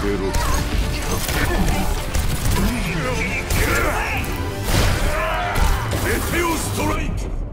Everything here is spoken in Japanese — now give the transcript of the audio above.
出メテオストライク